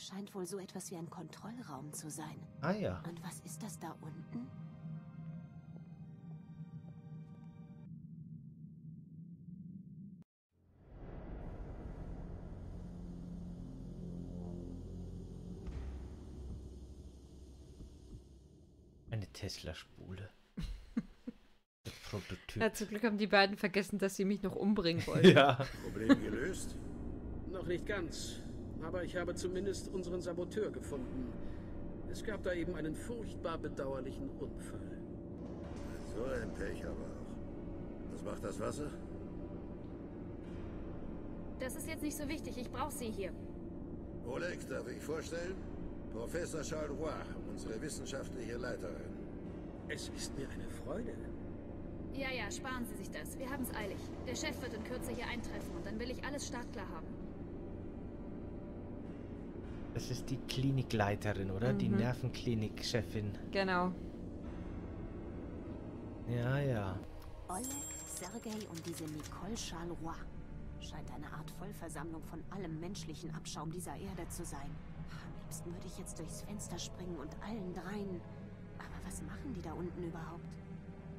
Hier scheint wohl so etwas wie ein Kontrollraum zu sein. Ah ja. Und was ist das da unten? Eine Tesla-Spule. Der Prototyp. Ja, zum Glück haben die beiden vergessen, dass sie mich noch umbringen wollten. Ja. Problem gelöst? Noch nicht ganz. Aber ich habe zumindest unseren Saboteur gefunden. Es gab da eben einen furchtbar bedauerlichen Unfall. So ein Pech aber auch. Was macht das Wasser? Das ist jetzt nicht so wichtig. Ich brauche sie hier. Olex, darf ich vorstellen? Professor Charleroi, unsere wissenschaftliche Leiterin. Es ist mir eine Freude. Ja, ja, sparen Sie sich das. Wir haben es eilig. Der Chef wird in Kürze hier eintreffen und dann will ich alles startklar haben. Das ist die Klinikleiterin, oder? Die Mhm. Nervenklinik-Chefin. Genau. Ja, ja. Oleg, Sergei und diese Nicole Charleroi. Scheint eine Art Vollversammlung von allem menschlichen Abschaum dieser Erde zu sein. Am liebsten würde ich jetzt durchs Fenster springen und allen dreien. Aber was machen die da unten überhaupt?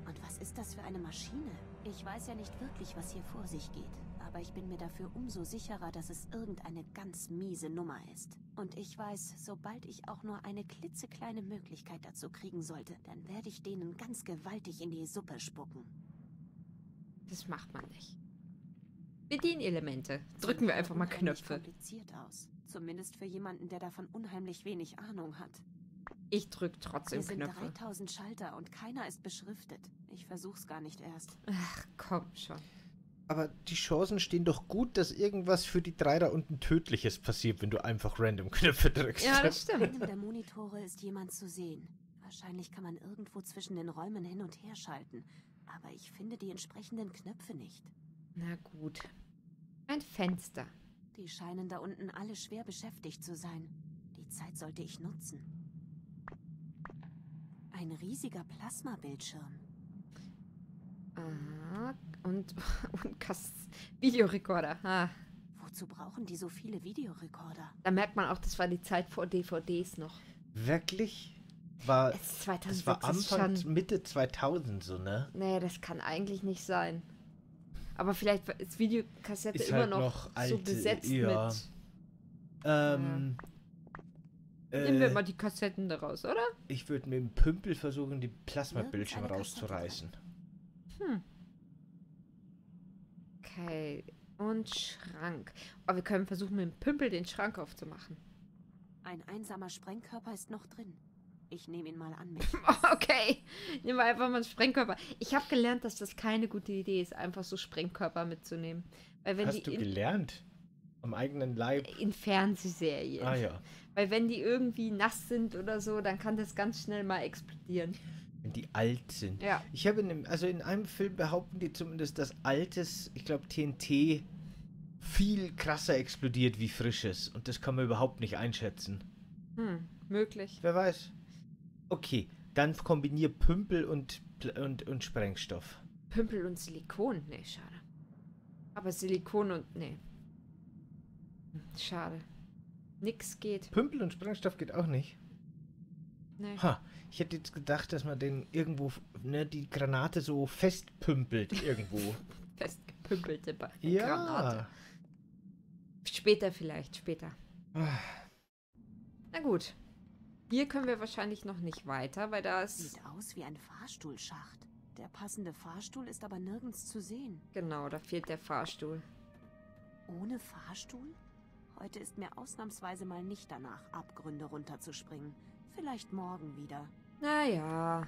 Und was ist das für eine Maschine? Ich weiß ja nicht wirklich, was hier vor sich geht. Aber ich bin mir dafür umso sicherer, dass es irgendeine ganz miese Nummer ist. Und ich weiß, sobald ich auch nur eine klitzekleine Möglichkeit dazu kriegen sollte, dann werde ich denen ganz gewaltig in die Suppe spucken. Das macht man nicht. Bedienelemente. Drücken wir einfach mal Knöpfe. kompliziert aus. Zumindest für jemanden, der davon unheimlich wenig Ahnung hat. Ich drück trotzdem Hier sind Knöpfe. 3000 Schalter und keiner ist beschriftet. Ich versuch's gar nicht erst. Ach, komm schon. Aber die Chancen stehen doch gut, dass irgendwas für die drei da unten Tödliches passiert, wenn du einfach random Knöpfe drückst. Ja, das stimmt. einem der Monitore ist jemand zu sehen. Wahrscheinlich kann man irgendwo zwischen den Räumen hin und her schalten. Aber ich finde die entsprechenden Knöpfe nicht. Na gut. Ein Fenster. Die scheinen da unten alle schwer beschäftigt zu sein. Die Zeit sollte ich nutzen. Ein riesiger Plasmabildschirm. Ah, und, und Videorekorder. Ah, Wozu brauchen die so viele Videorekorder? da merkt man auch, das war die Zeit vor DVDs noch. Wirklich? War, Es ist 2006 das war Anfang, schon... Mitte 2000 so, ne? Nee, das kann eigentlich nicht sein. Aber vielleicht ist Videokassette Ist immer halt noch, noch so alte- besetzt ja. mit... Ähm, Nehmen wir äh, mal die Kassetten daraus, oder? ich würde mit dem Pümpel versuchen, die Plasmabildschirme rauszureißen. Hm. Okay. Und Schrank. Aber wir können versuchen, mit dem Pümpel den Schrank aufzumachen. Ein einsamer Sprengkörper ist noch drin. Ich nehme ihn mal an mich. Okay. Wir einfach mal einen Sprengkörper. Ich habe gelernt, dass das keine gute Idee ist, einfach so Sprengkörper mitzunehmen. Weil wenn Hast die du gelernt? Am eigenen Leib? in Fernsehserien. Ah ja. Weil wenn die irgendwie nass sind oder so, dann kann das ganz schnell mal explodieren. Wenn die alt sind. Ja. Ich habe in einem, also in einem Film behaupten die zumindest, dass altes, ich glaube TNT viel krasser explodiert wie frisches. Und das kann man überhaupt nicht einschätzen. Hm, möglich. Wer weiß. Okay, dann kombinier Pümpel und, und, und Sprengstoff. Pümpel und Silikon? Nee, schade. Aber Silikon und. Nee. Hm, Schade. Nix geht. Pümpel und Sprengstoff geht auch nicht. Nee. Ha, ich hätte jetzt gedacht, dass man den irgendwo, ne, die Granate so festpümpelt irgendwo. Festgepümpelte Ba- ja. Granate. Später vielleicht, später. Na gut. Hier können wir wahrscheinlich noch nicht weiter, weil da ist. Sieht aus wie ein Fahrstuhlschacht. Der passende Fahrstuhl ist aber nirgends zu sehen. Genau, da fehlt der Fahrstuhl. Ohne Fahrstuhl? Heute ist mir ausnahmsweise mal nicht danach, Abgründe runterzuspringen. Vielleicht morgen wieder. Naja.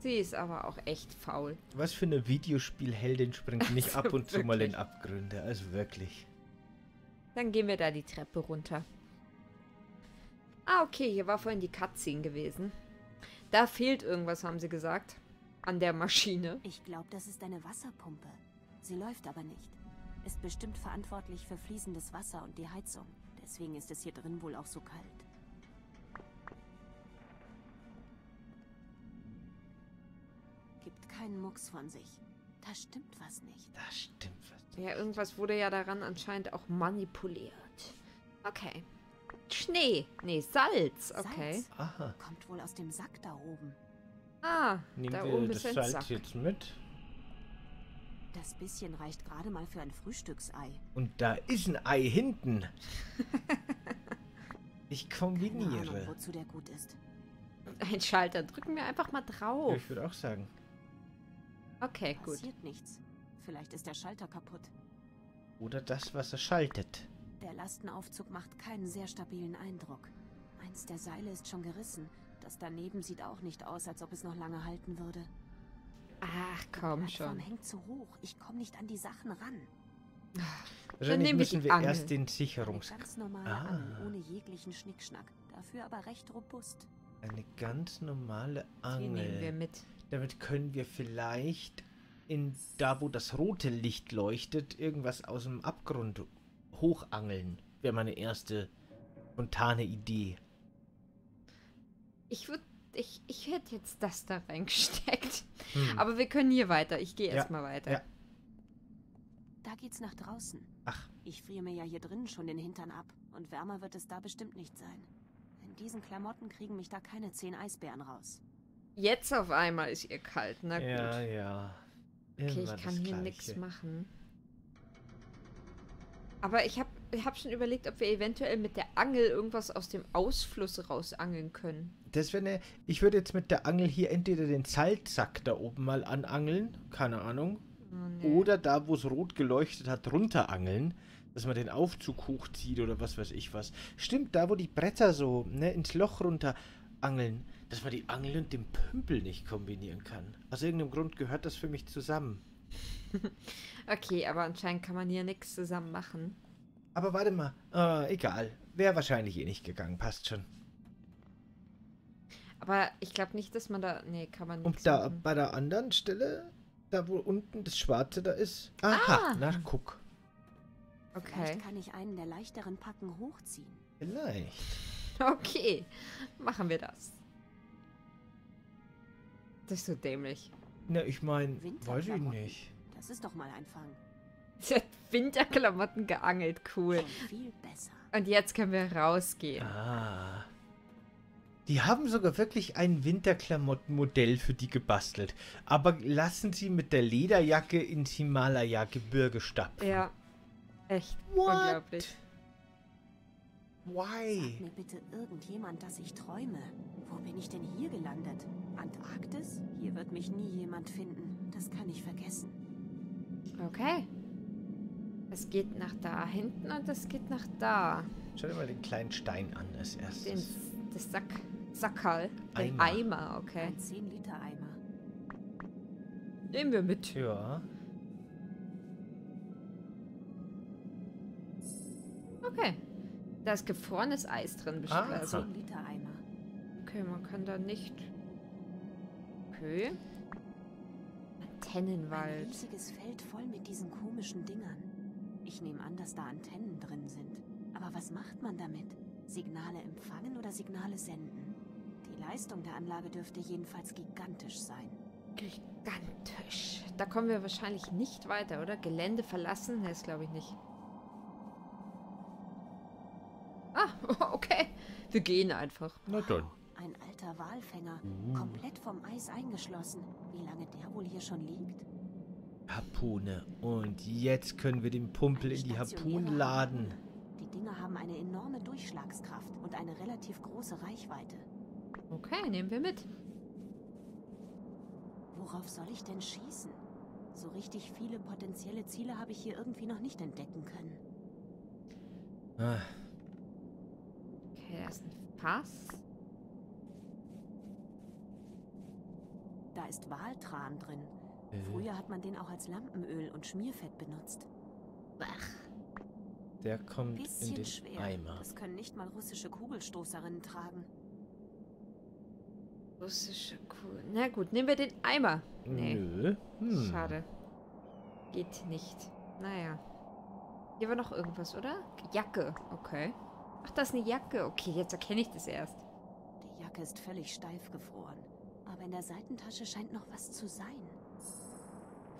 Sie ist aber auch echt faul. Was für eine Videospielheldin springt nicht Also ab und zu mal in wirklich. Abgründe? Also wirklich. Dann gehen wir da die Treppe runter. Ah, okay, hier war vorhin die Cutscene gewesen. Da fehlt irgendwas, haben sie gesagt. An der Maschine. Ich glaube, das ist eine Wasserpumpe. Sie läuft aber nicht. Ist bestimmt verantwortlich für fließendes Wasser und die Heizung. Deswegen ist es hier drin wohl auch so kalt. Gibt keinen Mucks von sich. Da stimmt was nicht. Das stimmt was. Ja, irgendwas wurde ja daran anscheinend auch manipuliert. Okay. Schnee. Nee, Salz. Okay. Salz. Aha. Kommt wohl aus dem Sack da oben. Ah, Nehmen da wir oben das ist ein Salz Sack. jetzt mit. Das bisschen reicht gerade mal für ein Frühstücksei. Und da ist ein Ei hinten. Ich Keine Ahnung, kombiniere. wozu der gut ist. Ein Schalter. Drücken wir einfach mal Ja, drauf. ich würde auch sagen. Okay, gut. Passiert nichts. Vielleicht ist der Schalter kaputt. Oder das, was er schaltet. Der Lastenaufzug macht keinen sehr stabilen Eindruck. Eins der Seile ist schon gerissen. Das daneben sieht auch nicht aus, als ob es noch lange halten würde. Ach, Die komm Plattform schon. hängt zu hoch. Ich komme nicht an die Sachen ran. Wahrscheinlich nehmen wir müssen die wir Angel. erst den Eine Sicherungs... ganz normale Ah. Angel, ohne jeglichen Schnickschnack. Dafür aber recht robust. Eine ganz normale Die nehmen wir Angel. mit. Damit können wir vielleicht in da, wo das rote Licht leuchtet, irgendwas aus dem Abgrund hochangeln. Wäre meine erste spontane Idee. Ich würde. Ich, ich hätte jetzt das da reingesteckt. Hm. Aber wir können hier weiter. Ich gehe Ja, erstmal weiter. ja. Da geht's nach draußen. Ach, Ich friere mir ja hier drinnen schon den Hintern ab. Und wärmer wird es da bestimmt nicht sein. In diesen Klamotten kriegen mich da keine zehn Eisbären raus. Jetzt auf einmal ist ihr kalt. Na gut. ja, ja. Okay, Immer ich kann hier nichts machen. Aber ich habe ich hab schon überlegt, ob wir eventuell mit der Angel irgendwas aus dem Ausfluss rausangeln können. Das wäre ne. Ich würde jetzt mit der Angel hier entweder den Salzsack da oben mal anangeln, keine Ahnung. Oh, nee. Oder da, wo es rot geleuchtet hat, runterangeln. Dass man den Aufzug hochzieht oder was weiß ich was. Stimmt, da, wo die Bretter so ne, ins Loch runter angeln. Dass man die Angel und den Pümpel nicht kombinieren kann. Aus irgendeinem Grund gehört das für mich zusammen. Okay, aber anscheinend kann man hier nichts zusammen machen. Aber warte mal. Äh, egal. Wäre wahrscheinlich eh nicht gegangen. Passt schon. Aber ich glaube nicht, dass man da. Nee, kann man Und nichts da machen. bei der anderen Stelle, da wo unten das Schwarze da ist. Aha, Ah. na guck. Okay. Vielleicht kann ich einen der leichteren Packen hochziehen. Vielleicht. Okay. Machen wir das. Das ist so dämlich. Na, ich meine, weiß ich nicht. Das ist doch mal ein Fang. Sie hat Winterklamotten geangelt. Cool. Schon viel besser. Und jetzt können wir rausgehen. Ah. Die haben sogar wirklich ein Winterklamottenmodell für die gebastelt. Aber lassen sie mit der Lederjacke ins Himalaya-Gebirge stapfen. Ja. Echt What? unglaublich. Why? Sag mir bitte irgendjemand, dass ich träume. Wo bin ich denn hier gelandet? Antarktis? Hier wird mich nie jemand finden. Das kann ich vergessen. Okay. Es geht nach da hinten und es geht nach da. Schau dir mal den kleinen Stein an als Den, erstes. das Sack, Sackerl. Den Eimer. Eimer, okay. Ein 10-Liter-Eimer. Nehmen wir mit. Ja. Da ist gefrorenes Eis drin bestimmt. Ah. Also, 10-Liter-Eimer. okay, man kann da nicht. Okay. Ein Antennenwald. riesiges Feld voll mit diesen komischen Dingern. Ich nehme an, dass da Antennen drin sind. Aber was macht man damit? Signale empfangen oder Signale senden? Die Leistung der Anlage dürfte jedenfalls gigantisch sein. Gigantisch. Da kommen wir wahrscheinlich nicht weiter, oder? Gelände verlassen? Ne, das glaube ich nicht. Wir gehen einfach. Na dann. Ein alter Walfänger, Uh. komplett vom Eis eingeschlossen. Wie lange der wohl hier schon liegt? Harpune. Und jetzt können wir den Pumpel in die Stationäre Harpune laden. Die Dinger haben eine enorme Durchschlagskraft und eine relativ große Reichweite. Okay, nehmen wir mit. Worauf soll ich denn schießen? So richtig viele potenzielle Ziele habe ich hier irgendwie noch nicht entdecken können. Ah, Okay, da ist ein Pass. Da ist Waltran drin. äh, Früher hat man den auch als Lampenöl und Schmierfett benutzt. Bach, der kommt in bisschen den schwer. Eimer. Das können nicht mal russische Kugelstoßerinnen tragen. Russische Kuh. Na gut, nehmen wir den Eimer. Nee, Nö. Hm. schade. Geht nicht. Naja. Hier war noch irgendwas, oder? Jacke. Okay. Ach, das ist eine Jacke. Okay, jetzt erkenne ich das erst. Die Jacke ist völlig steif gefroren. Aber in der Seitentasche scheint noch was zu sein.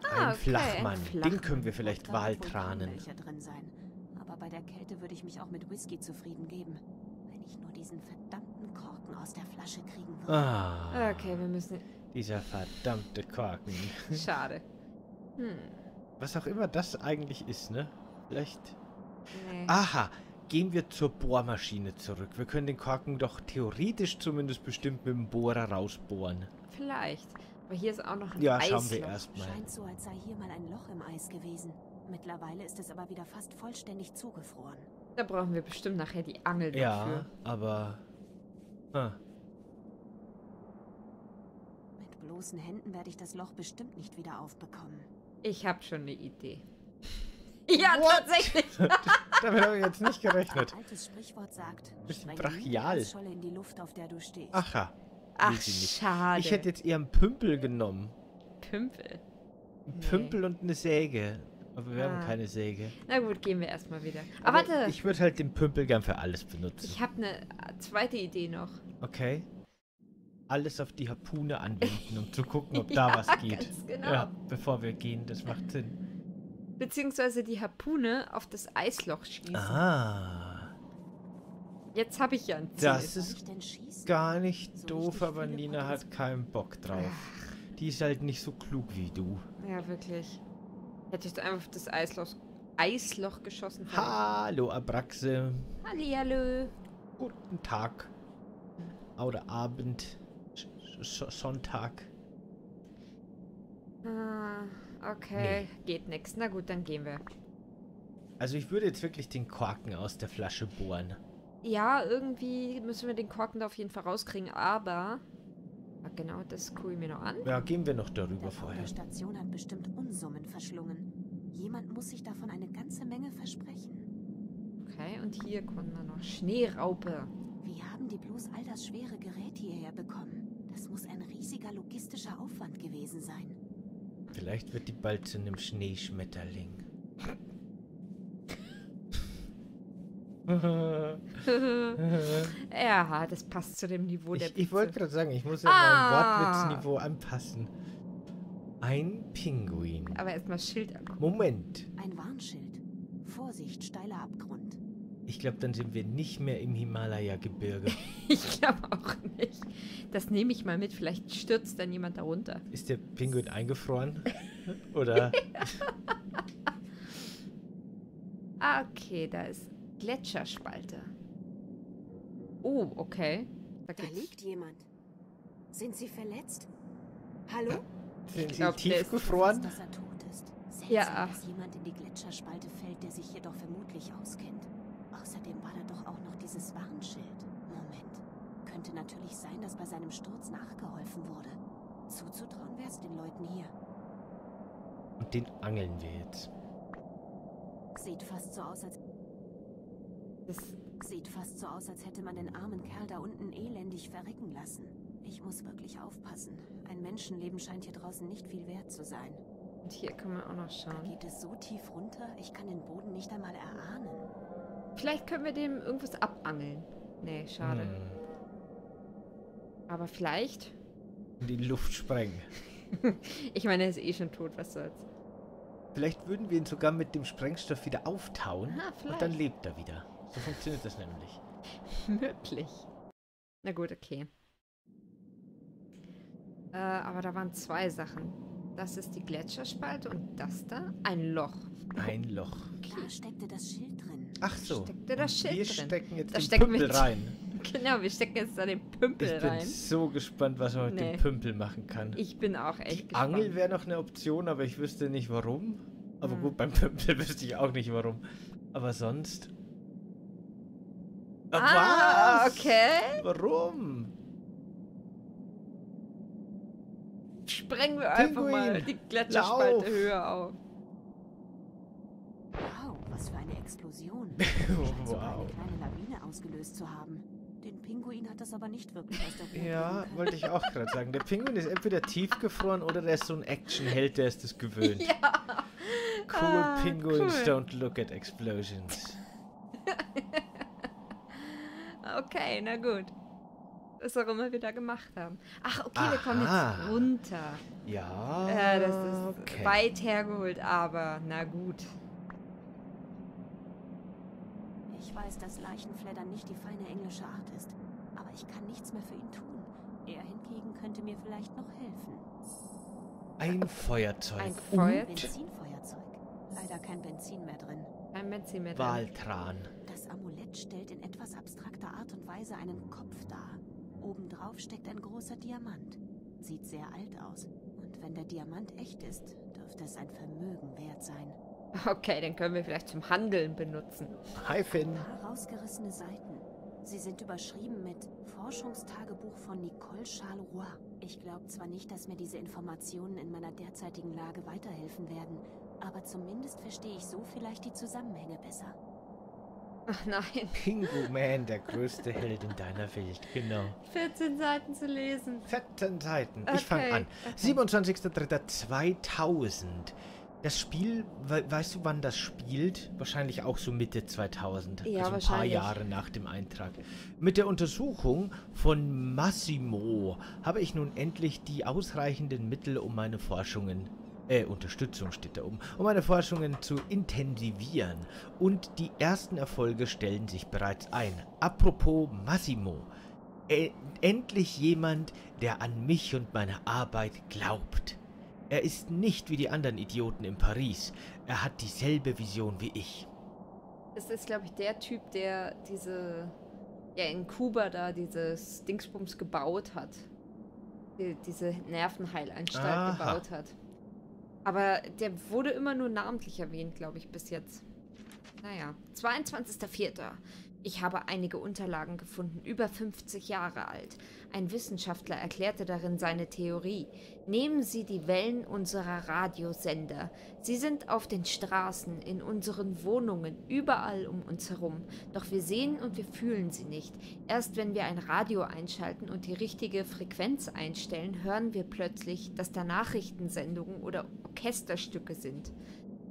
Ah, Ein okay, Flachmann. ein Den Flachmann. können wir vielleicht Waltranen. welcher drin sein. Aber bei der Kälte würde ich mich auch mit Whisky zufrieden geben. ich nur diesen verdammten Korken aus der Flasche kriegen würde. Ah, Okay, wir müssen... dieser verdammte Korken. Schade. Hm. Was auch immer das eigentlich ist, ne? Vielleicht... Nee. Aha, gehen wir zur Bohrmaschine zurück. Wir können den Korken doch theoretisch zumindest bestimmt mit dem Bohrer rausbohren. Vielleicht. Aber hier ist auch noch ein Ja, schauen wir Eisloch. erstmal. Scheint so, als sei hier mal ein Loch im Eis gewesen. Mittlerweile ist es aber wieder fast vollständig zugefroren. Da brauchen wir bestimmt nachher die Angel Ja, dafür. aber... Ah, Mit bloßen Händen werde ich das Loch bestimmt nicht wieder aufbekommen. Ich habe schon eine Idee. Ja, What? tatsächlich. damit habe ich jetzt nicht gerechnet. Ein altes Sprichwort sagt, brachial. In die Luft, auf der du stehst. Aha. Ach, schade. Ich hätte jetzt eher einen Pümpel genommen. Pümpel. Ein Nee. Pümpel und eine Säge. Aber wir Ah. haben keine Säge. Na gut, gehen wir erstmal wieder. Aber, warte, Ich würde halt den Pümpel gern für alles benutzen. ich habe eine zweite Idee noch. Okay. Alles auf die Harpune anwenden, um zu gucken, ob da Ja, was geht. ganz genau. Ja, bevor wir gehen, das macht Sinn. Beziehungsweise die Harpune auf das Eisloch schießen. Ah. Jetzt habe ich ja ein Ziel. Das Soll ist ich denn schießen? gar nicht So doof, aber Nina hat keinen Bock drauf. Die ist halt nicht so klug wie du. Ja, wirklich. Hätte ich doch einfach auf das Eisloch, Eisloch geschossen. Hallo, Abraxe. Hallihallo. Guten Tag. Oder Abend. Sch Sch Sonntag. Ah, okay. Geht nix. Na gut, dann gehen wir. Also ich würde jetzt wirklich den Korken aus der Flasche bohren. Ja, irgendwie müssen wir den Korken da auf jeden Fall rauskriegen, aber... Ah, genau, das gucke ich mir noch an. Ja, gehen wir noch Der darüber Bau vorher. der Station hat bestimmt Unsummen verschlungen. Jemand muss sich davon eine ganze Menge versprechen. Okay, und hier kommt dann noch Schneeraupe. Wie haben die bloß all das schwere Gerät hierher bekommen? Das muss ein riesiger logistischer Aufwand gewesen sein. Vielleicht wird die bald zu einem Schneeschmetterling. ja, das passt zu dem Niveau der ich ich wollte gerade sagen, ich muss ja Ah. mein Wortwitzniveau anpassen. Ein Pinguin. Aber erstmal Schild angucken. Moment. Ein Warnschild. Vorsicht, steiler Abgrund. Ich glaube, dann sind wir nicht mehr im Himalaya-Gebirge. Ich glaube auch nicht. Das nehme ich mal mit. Vielleicht stürzt dann jemand da runter. Ist der Pinguin eingefroren? Oder? Ah, okay, da ist Gletscherspalte. Oh, okay. Da Da liegt jemand. Sind Sie verletzt? Hallo? Sind sie glaub, der ist- tiefgefroren? dass er tot ist. Seltsam, Ja. dass jemand in die Gletscherspalte fällt, der sich hier doch vermutlich auskennt. Außerdem war da doch auch noch dieses Warnschild. Moment. Könnte natürlich sein, dass bei seinem Sturz nachgeholfen wurde. Zuzutrauen wäre es den Leuten hier. Und den angeln wir jetzt. Sieht fast so aus, als Das, sieht fast so aus, als hätte man den armen Kerl da unten elendig verrecken lassen. Ich muss wirklich aufpassen. Ein Menschenleben scheint hier draußen nicht viel wert zu sein. und hier kann man auch noch Da schauen. geht es so tief runter, ich kann den Boden nicht einmal erahnen. Vielleicht können wir dem irgendwas abangeln. Nee, schade. Hm. Aber vielleicht. In die Luft sprengen. Ich meine, er ist eh schon tot, was soll's. Vielleicht würden wir ihn sogar mit dem Sprengstoff wieder auftauen. Ah, und dann lebt er wieder. So funktioniert das nämlich. Möglich. Na gut, okay. Äh, aber da waren zwei Sachen. Das ist die Gletscherspalte und das da ein Loch. Ein Loch. Da steckte das Schild drin. Ach so. Steckte das Schild wir drin. stecken jetzt Da den stecken Pümpel rein. Genau, wir stecken jetzt da den Pümpel Ich bin rein. so gespannt, was man mit Nee. dem Pümpel machen kann. Ich bin auch echt Die gespannt. Angel wäre noch eine Option, aber ich wüsste nicht warum. Aber Hm. gut, beim Pümpel wüsste ich auch nicht warum. Aber sonst. Ah, Was? okay. Warum? Sprengen wir einfach mal die Gletscherspalte höher auf. Wow, was für eine Explosion. Scheint sogar wow. eine kleine Lawine ausgelöst zu haben. Den Pinguin hat das aber nicht wirklich aus der Ruhe Ja, wollte ich auch gerade sagen. Der Pinguin ist entweder tiefgefroren oder der ist so ein Actionheld, der ist es gewöhnt. Ja. Cool Ah, Penguins cool. don't look at explosions. Okay, na gut. Was auch immer wir da gemacht haben. Ach, okay, wir kommen Aha. jetzt runter. Ja. Ja, das ist okay. weit hergeholt, aber na gut. Ich weiß, dass Leichenfleddern nicht die feine englische Art ist. Aber ich kann nichts mehr für ihn tun. Er hingegen könnte mir vielleicht noch helfen. Ein Feuerzeug. Ein und Feuerzeug. Benzinfeuerzeug. Leider kein Benzin mehr drin. Kein Benzin mehr drin. Waltran. Das Amulett stellt in etwas abstrakter Art und Weise einen Kopf dar. Obendrauf steckt ein großer Diamant. Sieht sehr alt aus. Und wenn der Diamant echt ist, dürfte es ein Vermögen wert sein. Okay, den können wir vielleicht zum Handeln benutzen. Hi Finn. Ein paar rausgerissene Seiten. Sie sind überschrieben mit Forschungstagebuch von Nicole Charleroi. Ich glaube zwar nicht, dass mir diese Informationen in meiner derzeitigen Lage weiterhelfen werden, aber zumindest verstehe ich so vielleicht die Zusammenhänge besser. Ach nein, Pingu Man, der größte Held in deiner Welt. Genau. 14 Seiten zu lesen. 14 Seiten. Ich fange Okay, an. okay. 27.03.2000. Das Spiel, we weißt du, wann das spielt? Wahrscheinlich auch so Mitte 2000. Ja, also ein paar Jahre nach dem Eintrag. Mit der Untersuchung von Massimo habe ich nun endlich die ausreichenden Mittel, um meine Forschungen, äh, Unterstützung steht da oben, um meine Forschungen zu intensivieren. Und die ersten Erfolge stellen sich bereits ein. Apropos Massimo. E- endlich jemand, der an mich und meine Arbeit glaubt. Er ist nicht wie die anderen Idioten in Paris. Er hat dieselbe Vision wie ich. Das ist, glaube ich, der Typ, der diese, ja, in Kuba da dieses Dingsbums gebaut hat. Die, diese Nervenheilanstalt Aha. gebaut hat. Aber der wurde immer nur namentlich erwähnt, glaube ich, bis jetzt. Naja, 22.04. Ich habe einige Unterlagen gefunden, über 50 Jahre alt. Ein Wissenschaftler erklärte darin seine Theorie. Nehmen Sie die Wellen unserer Radiosender. Sie sind auf den Straßen, in unseren Wohnungen, überall um uns herum. Doch wir sehen und wir fühlen sie nicht. Erst wenn wir ein Radio einschalten und die richtige Frequenz einstellen, hören wir plötzlich, dass da Nachrichtensendungen oder Orchesterstücke sind.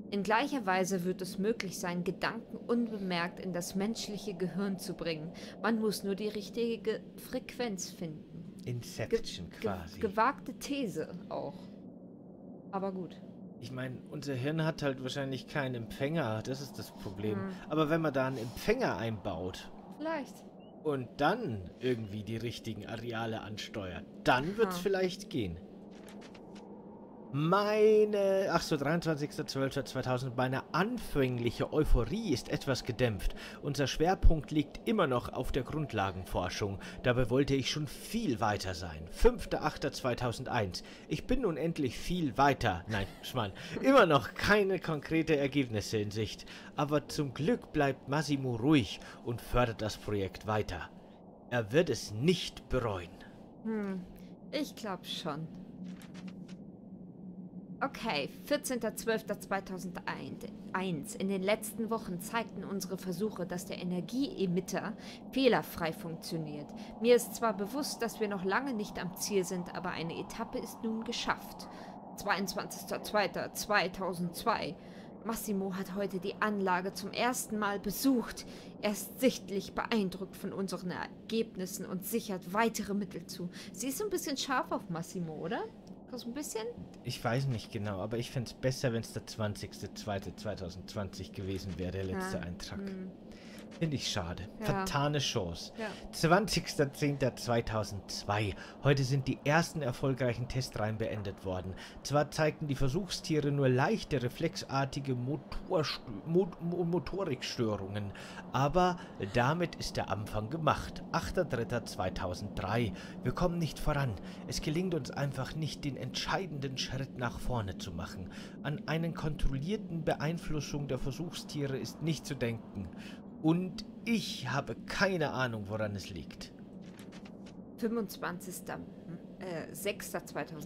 In gleicher Weise wird es möglich sein, Gedanken unbemerkt in das menschliche Gehirn zu bringen. Man muss nur die richtige Frequenz finden. Inception Ge quasi. gewagte These auch. Aber gut. Ich meine, unser Hirn hat halt wahrscheinlich keinen Empfänger. Das ist das Problem. Hm. Aber wenn man da einen Empfänger einbaut Vielleicht. und dann irgendwie die richtigen Areale ansteuert, dann wird es vielleicht gehen. Meine, ach so, 23.12.2000, meine anfängliche Euphorie ist etwas gedämpft. Unser Schwerpunkt liegt immer noch auf der Grundlagenforschung. Dabei wollte ich schon viel weiter sein. 5.8.2001. Ich bin nun endlich viel weiter. Nein, Schmarrn. Immer noch keine konkrete Ergebnisse in Sicht. Aber zum Glück bleibt Massimo ruhig und fördert das Projekt weiter. Er wird es nicht bereuen. Hm, ich glaube schon. Okay, 14.12.2001. In den letzten Wochen zeigten unsere Versuche, dass der Energieemitter fehlerfrei funktioniert. Mir ist zwar bewusst, dass wir noch lange nicht am Ziel sind, aber eine Etappe ist nun geschafft. 22.02.2002. Massimo hat heute die Anlage zum ersten Mal besucht. Er ist sichtlich beeindruckt von unseren Ergebnissen und sichert weitere Mittel zu. Sie ist ein bisschen scharf auf Massimo, oder? So ein bisschen? Ich weiß nicht genau, aber ich fände es besser, wenn es der 20.02.2020 gewesen wäre, der letzte Ja, Eintrag. hm. Finde ich schade. Ja. Vertane Chance. Ja. 20.10.2002. Heute sind die ersten erfolgreichen Testreihen beendet worden. Zwar zeigten die Versuchstiere nur leichte, reflexartige Motorstö Mot Mo Motorikstörungen, aber damit ist der Anfang gemacht. 8.3.2003. Wir kommen nicht voran. Es gelingt uns einfach nicht, den entscheidenden Schritt nach vorne zu machen. An einen kontrollierten Beeinflussung der Versuchstiere ist nicht zu denken. Und ich habe keine Ahnung, woran es liegt. 25. Äh, 6.2003.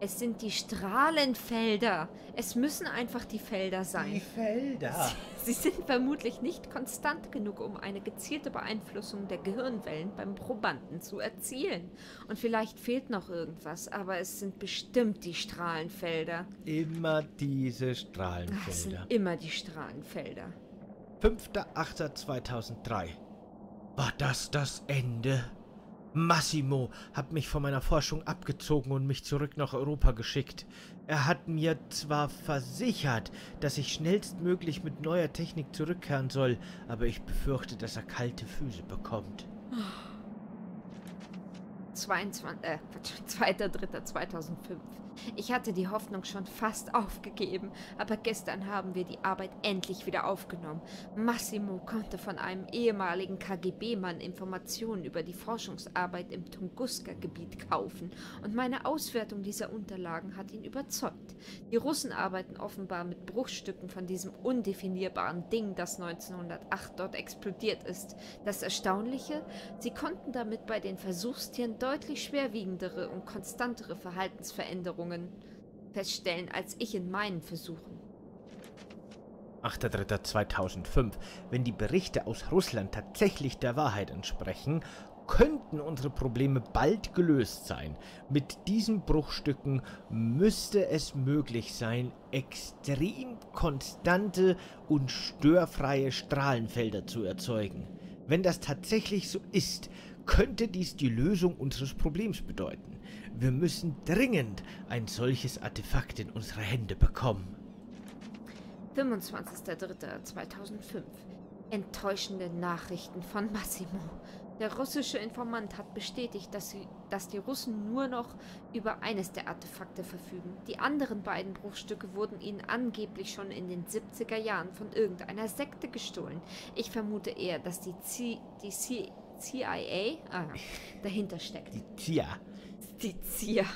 Es sind die Strahlenfelder. Es müssen einfach die Felder sein. Felder. Sie sind vermutlich nicht konstant genug, um eine gezielte Beeinflussung der Gehirnwellen beim Probanden zu erzielen. Und vielleicht fehlt noch irgendwas, aber es sind bestimmt die Strahlenfelder. Immer diese Ach, es sind Strahlenfelder. immer die Strahlenfelder. 5.8.2003. War das das Ende? Massimo hat mich von meiner Forschung abgezogen und mich zurück nach Europa geschickt. Er hat mir zwar versichert, dass ich schnellstmöglich mit neuer Technik zurückkehren soll, aber ich befürchte, dass er kalte Füße bekommt. 22, äh, 2.3.2005. Ich hatte die Hoffnung schon fast aufgegeben, aber gestern haben wir die Arbeit endlich wieder aufgenommen. Massimo konnte von einem ehemaligen KGB-Mann Informationen über die Forschungsarbeit im Tunguska-Gebiet kaufen und meine Auswertung dieser Unterlagen hat ihn überzeugt. Die Russen arbeiten offenbar mit Bruchstücken von diesem undefinierbaren Ding, das 1908 dort explodiert ist. Das Erstaunliche, sie konnten damit bei den Versuchstieren deutlich schwerwiegendere und konstantere Verhaltensveränderungen feststellen als ich in meinen Versuchen. 8.3.2005. Wenn die Berichte aus Russland tatsächlich der Wahrheit entsprechen, könnten unsere Probleme bald gelöst sein. Mit diesen Bruchstücken müsste es möglich sein, extrem konstante und störfreie Strahlenfelder zu erzeugen. Wenn das tatsächlich so ist, könnte dies die Lösung unseres Problems bedeuten. Wir müssen dringend ein solches Artefakt in unsere Hände bekommen. 25.03.2005. Enttäuschende Nachrichten von Massimo. Der russische Informant hat bestätigt, dass, sie, dass die Russen nur noch über eines der Artefakte verfügen. Die anderen beiden Bruchstücke wurden ihnen angeblich schon in den 70er Jahren von irgendeiner Sekte gestohlen. Ich vermute eher, dass die, C, die C, CIA ah, dahinter steckt. Die CIA. Die CIA.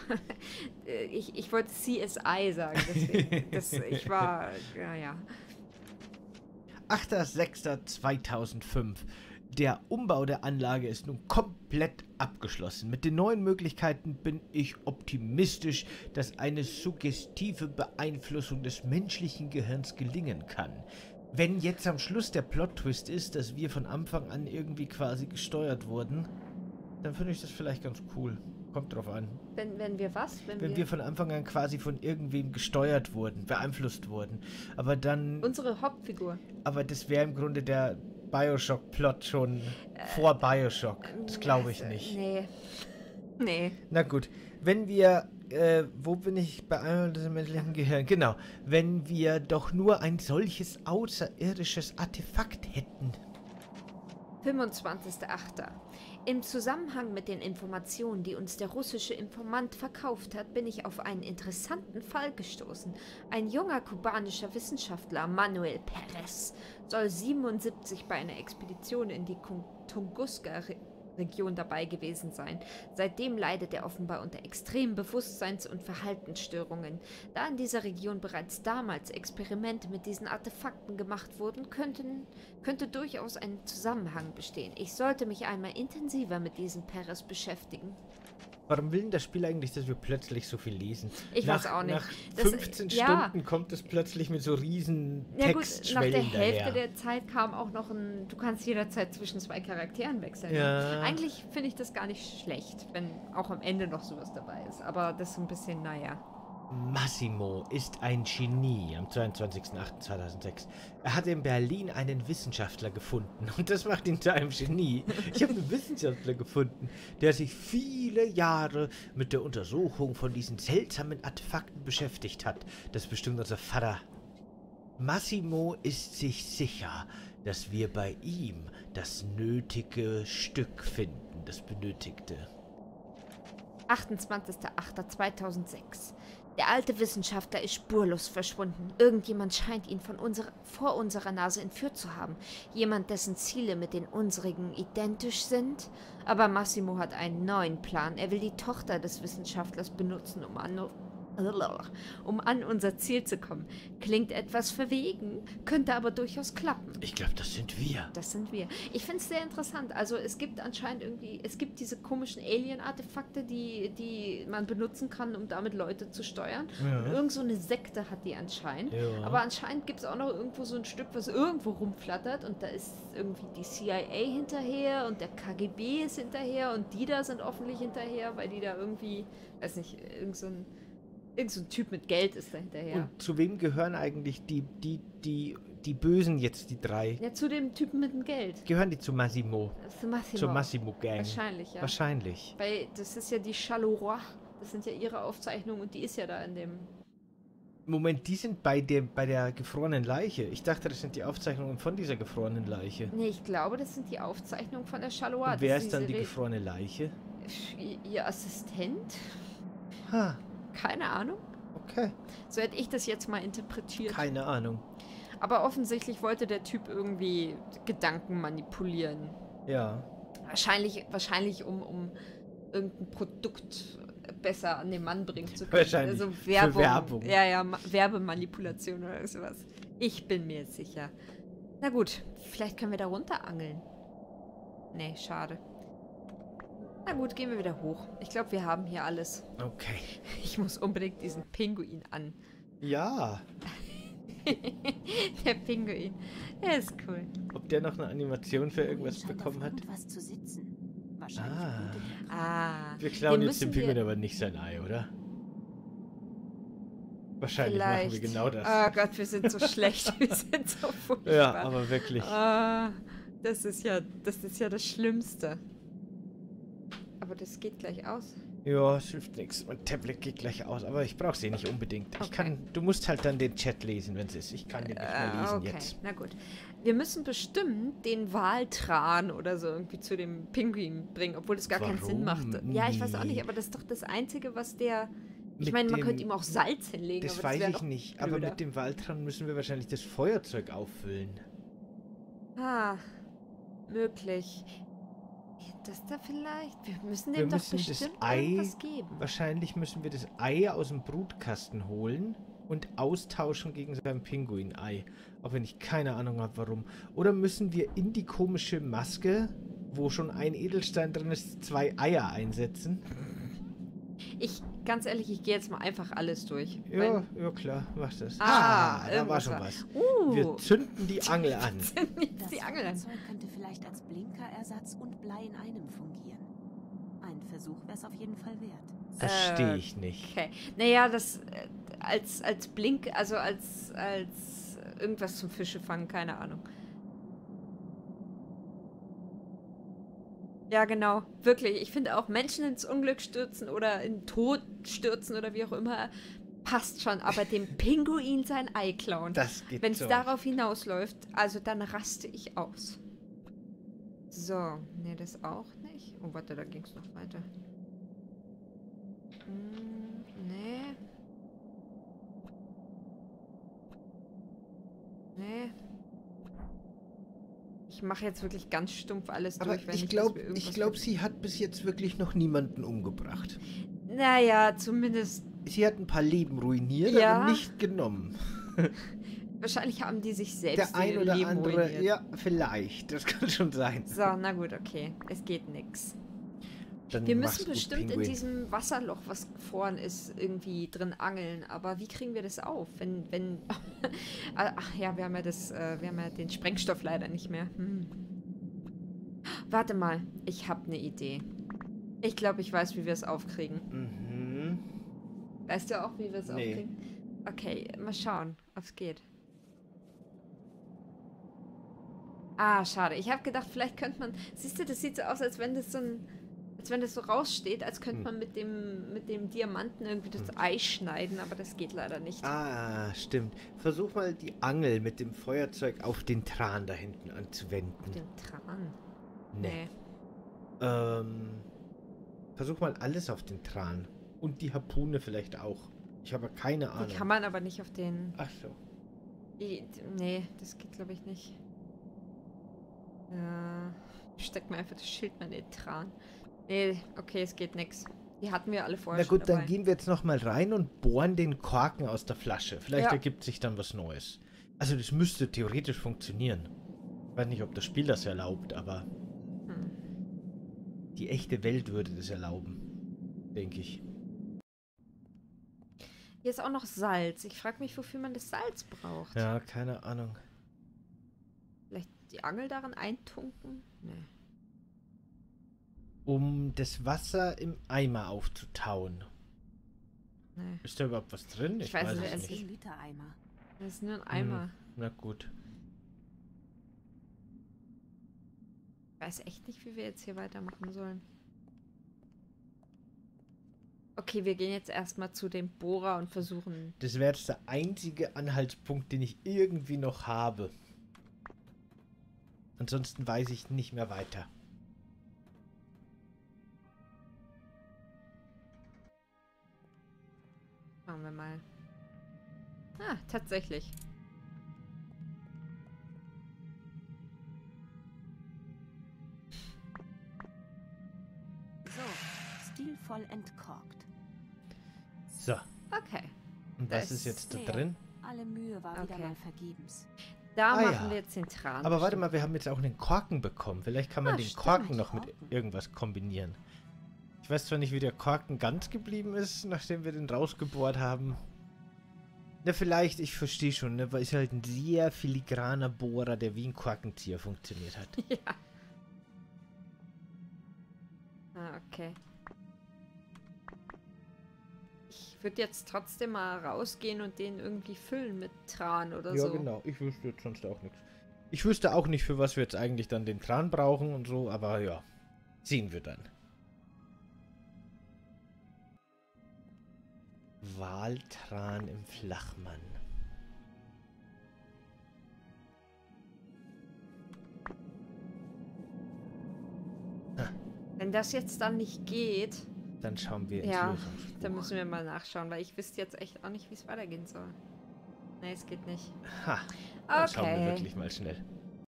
Ich, ich wollte CSI sagen, deswegen. Das, ich war, ja, ja. 8.06.2005. Der Umbau der Anlage ist nun komplett abgeschlossen. Mit den neuen Möglichkeiten bin ich optimistisch, dass eine suggestive Beeinflussung des menschlichen Gehirns gelingen kann. Wenn jetzt am Schluss der Plot-Twist ist, dass wir von Anfang an irgendwie quasi gesteuert wurden, dann finde ich das vielleicht ganz cool. Kommt drauf an. Wenn, wenn wir was? Wenn, wenn wir, wir von Anfang an quasi von irgendwem gesteuert wurden, beeinflusst wurden. Aber dann. Unsere Hauptfigur. Aber das wäre im Grunde der Bioshock-Plot schon äh, vor Bioshock. Das glaube ich nicht. Nee. Nee. Na gut. Wenn wir. Äh, wo bin ich bei einem des menschlichen Gehirn? Genau. Wenn wir doch nur ein solches außerirdisches Artefakt hätten. 25.08. Im Zusammenhang mit den Informationen, die uns der russische Informant verkauft hat, bin ich auf einen interessanten Fall gestoßen. Ein junger kubanischer Wissenschaftler, Manuel Perez, soll 77 bei einer Expedition in die Tunguska Region dabei gewesen sein. Seitdem leidet er offenbar unter extremen Bewusstseins- und Verhaltensstörungen. Da in dieser Region bereits damals Experimente mit diesen Artefakten gemacht wurden, könnten, könnte durchaus ein Zusammenhang bestehen. Ich sollte mich einmal intensiver mit diesem Peres beschäftigen. Warum will denn das Spiel eigentlich, dass wir plötzlich so viel lesen? Ich nach, weiß auch nicht. Nach das, 15 ja. Stunden kommt es plötzlich mit so riesen ja, gut, nach der Hälfte daher. der Zeit kam auch noch ein, du kannst jederzeit zwischen zwei Charakteren wechseln. Ja. Eigentlich finde ich das gar nicht schlecht, wenn auch am Ende noch sowas dabei ist. Aber das ist ein bisschen, naja. Massimo ist ein Genie am 22.08.2006. Er hat in Berlin einen Wissenschaftler gefunden und das macht ihn zu einem Genie. Ich habe einen Wissenschaftler gefunden, der sich viele Jahre mit der Untersuchung von diesen seltsamen Artefakten beschäftigt hat. Das ist bestimmt unser Vater. Massimo ist sich sicher, dass wir bei ihm das nötige Stück finden, das benötigte. 28.08.2006 der alte Wissenschaftler ist spurlos verschwunden. Irgendjemand scheint ihn von unserer, vor unserer Nase entführt zu haben. Jemand, dessen Ziele mit den unsrigen identisch sind. Aber Massimo hat einen neuen Plan. Er will die Tochter des Wissenschaftlers benutzen, um an um an unser Ziel zu kommen. Klingt etwas verwegen, könnte aber durchaus klappen. Ich glaube, das sind wir. Das sind wir. Ich finde es sehr interessant. Also es gibt anscheinend irgendwie, es gibt diese komischen Alien-Artefakte, die, die man benutzen kann, um damit Leute zu steuern. Ja. Und irgend so eine Sekte hat die anscheinend. Ja. Aber anscheinend gibt es auch noch irgendwo so ein Stück, was irgendwo rumflattert und da ist irgendwie die CIA hinterher und der KGB ist hinterher und die da sind hoffentlich hinterher, weil die da irgendwie, weiß nicht, irgend so ein Irgend so ein Typ mit Geld ist da hinterher. Und zu wem gehören eigentlich die, die, die die Bösen jetzt, die drei? Ja, zu dem Typen mit dem Geld. Gehören die zu Massimo? Zu Massimo. Zur Massimo-Gang? Wahrscheinlich, ja. Wahrscheinlich. Weil das ist ja die Charleroi. Das sind ja ihre Aufzeichnungen und die ist ja da in dem. Moment, die sind bei, dem, bei der gefrorenen Leiche. Ich dachte, das sind die Aufzeichnungen von dieser gefrorenen Leiche. Nee, ich glaube, das sind die Aufzeichnungen von der Charleroi. Und wer ist dann die Re- gefrorene Leiche? Ihr Assistent? Ha, Keine Ahnung. okay. So hätte ich das jetzt mal interpretiert. Keine Ahnung. Aber offensichtlich wollte der Typ irgendwie Gedanken manipulieren. Ja. Wahrscheinlich, wahrscheinlich um, um irgendein Produkt besser an den Mann bringen zu können. Wahrscheinlich. Also Für Werbung. Werbung. Ja, ja, Ma- Werbemanipulation oder sowas. Ich bin mir sicher. Na gut, vielleicht können wir da runter angeln. Nee, schade. Na gut, gehen wir wieder hoch. Ich glaube, wir haben hier alles. Okay. Ich muss unbedingt diesen Pinguin an. Ja. Der Pinguin. Der ist cool. Ob der noch eine Animation für irgendwas bekommen hat? irgendwas zu sitzen. Wahrscheinlich Ah. Ah. Wir klauen den jetzt dem wir- Pinguin aber nicht sein Ei, oder? Wahrscheinlich machen wir Vielleicht. genau das. Oh Gott, wir sind so schlecht. Wir sind so furchtbar. ja, aber wirklich. Ah, das ist ja, das ist ja das Schlimmste. Aber das geht gleich aus. Ja, es hilft nichts. Mein Tablet geht gleich aus, aber ich brauche sie nicht unbedingt. Ich Okay. kann, du musst halt dann den Chat lesen, wenn es ist. Ich kann den nicht mehr Ah, lesen okay, jetzt. na gut. Wir müssen bestimmt den Waltran oder so irgendwie zu dem Pinguin bringen, obwohl das gar keinen Sinn Warum? machte. Ja, ich weiß auch nicht, aber das ist doch das Einzige, was der. Ich meine, man dem- könnte ihm auch Salz hinlegen, Das aber das weiß ich nicht. Aber blöder. mit dem Waldran müssen wir wahrscheinlich das Feuerzeug auffüllen. Ah, möglich. Das da vielleicht? Wir müssen Wir dem doch müssen das bestimmt Ei irgendwas geben. Wahrscheinlich müssen wir das Ei aus dem Brutkasten holen und austauschen gegen sein Pinguinei. Auch wenn ich keine Ahnung habe, warum. Oder müssen wir in die komische Maske, wo schon ein Edelstein drin ist, zwei Eier einsetzen? Ich, ganz ehrlich, ich gehe jetzt mal einfach alles durch. Ja, ja klar, mach das. Ah, da war schon was. Uh, Wir zünden die Angel an. Das die Angel an. Feuerzeug könnte vielleicht als Blinkerersatz und Blei in einem fungieren. Ein Versuch wäre es auf jeden Fall wert. Verstehe Äh, ich nicht. Okay. Naja, das äh, als, als Blink, also als, als irgendwas zum Fische fangen, keine Ahnung. Ja, genau. Wirklich. Ich finde auch Menschen ins Unglück stürzen oder in Tod stürzen oder wie auch immer passt schon. Aber dem Pinguin sein Ei klauen. Das geht Wenn es so. darauf hinausläuft, also dann raste ich aus. So, nee, das auch nicht. Oh, warte, da ging es noch weiter. Hm, nee. Nee. Ich mache jetzt wirklich ganz stumpf alles Aber durch, wenn ich glaube, ich irgendwas glaub, sie hat bis jetzt wirklich noch niemanden umgebracht. Naja, zumindest. Sie hat ein paar Leben ruiniert, Ja. aber nicht genommen. Wahrscheinlich haben die sich selbst Der ein oder Leben andere, ruiniert. ja, vielleicht. Das kann schon sein. So, na gut, okay. Es geht nix. Dann Wir müssen bestimmt in diesem Wasserloch, was gefroren ist, irgendwie drin angeln. Aber wie kriegen wir das auf? Wenn, wenn. Ach ja, wir haben ja das, äh, wir haben ja den Sprengstoff leider nicht mehr. Hm. Warte mal, ich habe eine Idee. Ich glaube, ich weiß, wie wir es aufkriegen. Mhm. Weißt du auch, wie wir es Nee. aufkriegen? Okay, mal schauen, ob es geht. Ah, schade. Ich habe gedacht, vielleicht könnte man. Siehst du, das sieht so aus, als wenn das so ein. Als wenn das so raussteht, als könnte Hm. man mit dem, mit dem Diamanten irgendwie das Ei schneiden, aber das geht leider nicht. Ah, stimmt. Versuch mal die Angel mit dem Feuerzeug auf den Tran da hinten anzuwenden. Den Tran. Nee. Ähm, versuch mal alles auf den Tran. Und die Harpune vielleicht auch. Ich habe keine Ahnung. Die kann man aber nicht auf den. Ach so. I- Nee, das geht glaube ich nicht. Ja. Ich steck mir einfach das Schild mal in den Tran. Nee, okay, es geht nix. Die hatten wir alle vorher Na gut, schon dann gehen wir jetzt nochmal rein und bohren den Korken aus der Flasche. Vielleicht Ja. ergibt sich dann was Neues. Also das müsste theoretisch funktionieren. Ich weiß nicht, ob das Spiel das erlaubt, aber Hm. die echte Welt würde das erlauben. Denke ich. Hier ist auch noch Salz. Ich frage mich, wofür man das Salz braucht. Ja, keine Ahnung. Vielleicht die Angel darin eintunken? Nee um das Wasser im Eimer aufzutauen. Nee. Ist da überhaupt was drin? Ich, ich weiß, weiß es nicht. Ein Liter Eimer. Das ist nur ein hm, Eimer. Hm, na gut. Ich weiß echt nicht, wie wir jetzt hier weitermachen sollen. Okay, wir gehen jetzt erstmal zu dem Bohrer und versuchen. Das wäre jetzt der einzige Anhaltspunkt, den ich irgendwie noch habe. Ansonsten weiß ich nicht mehr weiter. Schauen wir mal. Ah, tatsächlich. So, stilvoll entkorkt. So, Okay. und Das was ist jetzt da drin? Alle Mühe war wieder Okay. mal vergebens. Da Ah, machen ja. wir jetzt den Tran. Aber warte mal, wir haben jetzt auch einen Korken bekommen. Vielleicht kann man Ah, den stimmt. Korken noch mit irgendwas kombinieren. Ich weiß zwar nicht, wie der Korken ganz geblieben ist, nachdem wir den rausgebohrt haben. Na, vielleicht, ich verstehe schon, ne, weil es halt ein sehr filigraner Bohrer, der wie ein Korkenzieher funktioniert hat. Ja. Ah, okay. Ich würde jetzt trotzdem mal rausgehen und den irgendwie füllen mit Tran oder ja, so. genau. Ich wüsste jetzt sonst auch nichts. Ich wüsste auch nicht, für was wir jetzt eigentlich dann den Tran brauchen und so, aber ja, sehen wir dann. Waltran im Flachmann. Wenn das jetzt dann nicht geht, Dann schauen wir ins ja, dann müssen wir mal nachschauen, weil ich wüsste jetzt echt auch nicht, wie es weitergehen soll. Nee, es geht nicht. Ha, dann schauen wir Okay. wirklich mal schnell.